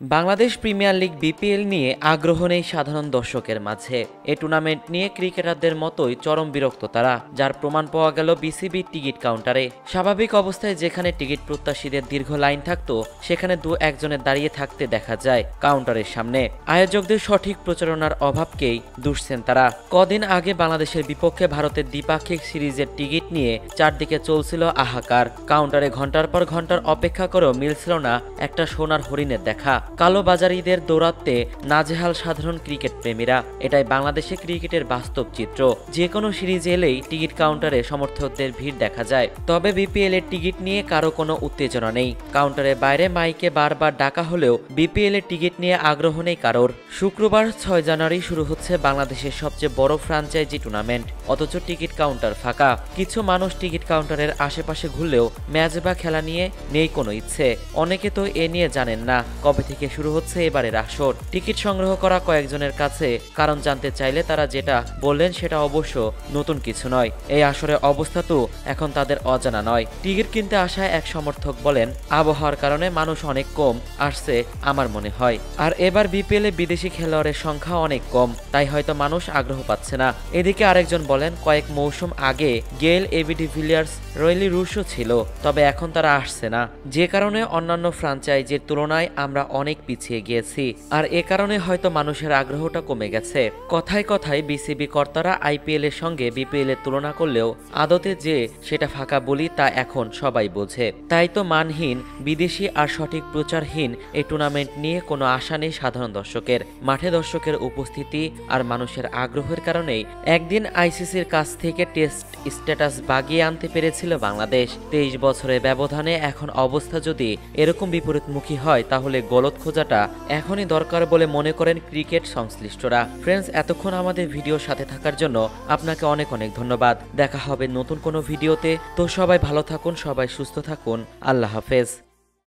Bangladesh premier league BPL নিয়ে আগ্রহ নেই সাধারণ দর্শকের মাঝে। এ টুর্নামেন্ট নিয়ে ক্রিকেটারদের মতোই চরম বিরক্ত তারা, যার প্রমাণ পাওয়া গেল বিসিবি টিকিট কাউন্টারে। স্বাভাবিক অবস্থায় যেখানে টিকিট প্রত্যাশীদের দীর্ঘ লাইন থাকত, সেখানে দু একজনের দাঁড়িয়ে থাকতে দেখা যায় কাউন্টারের সামনে। আয়োজকদের সঠিক প্রচারণার অভাবকেই দুষছেন তারা। কদিন আগে বাংলাদেশের বিপক্ষে ভারতের দ্বিপাক্ষিক সিরিজের টিকিট নিয়ে চারদিকে চলছিল আহাকার। কাউন্টারে ঘণ্টার পর ঘণ্টার অপেক্ষা করেও মিলছিল না একটা সোনার হরিণের দেখা। কালোবাজারিদের দৌরাত্মে নাজেহাল সাধারণ ক্রিকেট প্রেমীরা। এটাই বাংলাদেশে ক্রিকেটের বাস্তব চিত্র। যে কোনো সিরিজ এলেই টিকিট কাউন্টারে সমর্থকদের ভিড় দেখা যায়। তবে বিপিএল এর টিকিট নিয়ে কারও কোনো উত্তেজনা নেই। কাউন্টারের বাইরে মাইকে বারবার ডাকা হলেও বিপিএল এর টিকিট নিয়ে আগ্রহ নেই কারোর। শুক্রবার ছয় জানুয়ারি শুরু হচ্ছে বাংলাদেশের সবচেয়ে বড় ফ্রাঞ্চাইজি টুর্নামেন্ট। অথচ টিকিট কাউন্টার ফাঁকা। কিছু মানুষ টিকিট কাউন্টারের আশেপাশে ঘুরলেও ম্যাচ বা খেলা নিয়ে নেই কোনো ইচ্ছে। অনেকে তো এ নিয়ে জানেন না কবে থেকে শুরু হচ্ছে এবারের আসর। টিকিট সংগ্রহ করা কয়েকজনের কাছে কারণ জানতে চাইলে তারা যেটা বললেন সেটা অবশ্য নতুন কিছু নয়। এই আসরের অবস্থা তো এখন তাদের অজানা নয়। টিকিট কিনতে আসায় এক সমর্থক বলেন, আবহাওয়ার কারণে মানুষ অনেক কম আসছে আমার মনে হয়। আর এবার বিপিএল এ বিদেশি খেলোয়াড়ের সংখ্যা অনেক কম, তাই হয়তো মানুষ আগ্রহ পাচ্ছে না। এদিকে আরেকজন বলেন, কয়েক মৌসুম আগে গেল এবিডি ভিলিয়ার্স, রয়েলি রুশো ছিল, তবে এখন তারা আসছে না। যে কারণে অন্যান্য ফ্রাঞ্চাইজির তুলনায় আমরা অনেক পিছিয়ে গিয়েছি। আর এ কারণে হয়তো মানুষের আগ্রহটা কমে গেছে। কথায় কথায় বিসিবি কর্তারা আইপিএল এর সঙ্গে বিপিএল এর তুলনা করলেও আদতে যে সেটা ফাঁকা বলি তা এখন সবাই বোঝে। তাই তো মানহীন, বিদেশি আর সঠিক প্রচারহীন এই টুর্নামেন্ট নিয়ে কোনো আশা নেই সাধারণ দর্শকের। মাঠে দর্শকের উপস্থিতি আর মানুষের আগ্রহের কারণেই একদিন আইসিসির কাছ থেকে টেস্ট স্ট্যাটাস বাগিয়ে আনতে পেরেছিল বাংলাদেশ। তেইশ বছরের ব্যবধানে এখন অবস্থা যদি এরকম বিপরীতমুখী হয়, তাহলে গলত খোঁজাটা এখনই দরকার বলে মনে করেন ক্রিকেট সংশ্লিষ্টরা। ফ্রেন্ডস এতক্ষণ আমাদের ভিডিওর সাথে থাকার জন্য আপনাকে অনেক অনেক ধন্যবাদ। দেখা হবে নতুন কোনো ভিডিওতে। তো সবাই ভালো থাকুন, সবাই সুস্থ থাকুন। আল্লাহ হাফেজ।